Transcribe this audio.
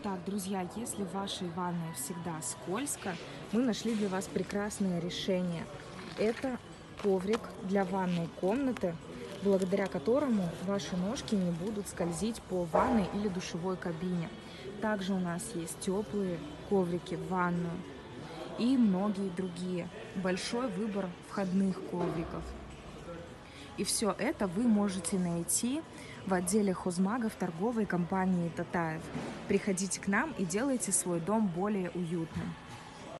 Итак, друзья, если в вашей ванной всегда скользко, мы нашли для вас прекрасное решение. Это коврик для ванной комнаты, благодаря которому ваши ножки не будут скользить по ванной или душевой кабине. Также у нас есть теплые коврики в ванную и многие другие. Большой выбор входных ковриков. И все это вы можете найти в отделе хозмагов торговой компании Татаев. Приходите к нам и делайте свой дом более уютным.